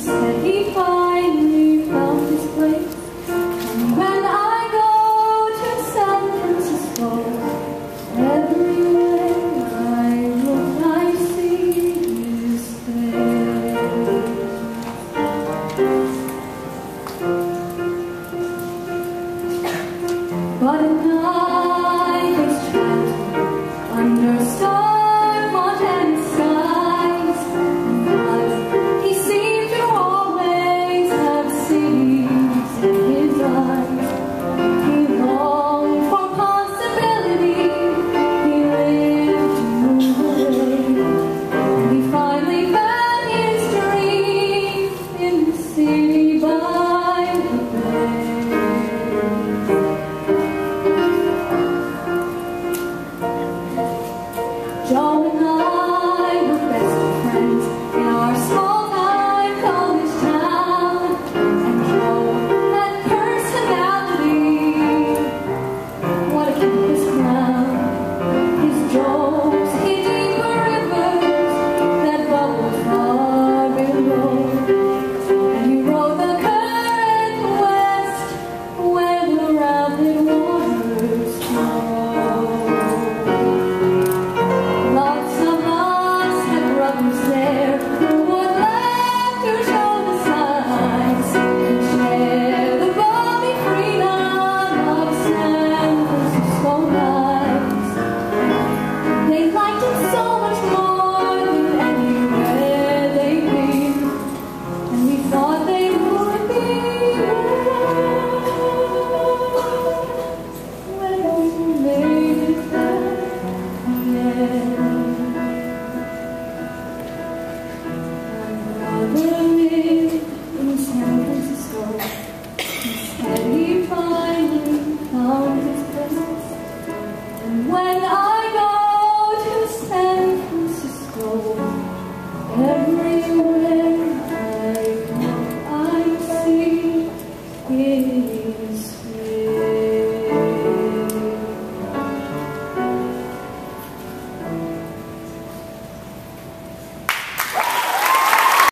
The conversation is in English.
said he finally found his place. And when I go to San Francisco, everywhere I I see. But at I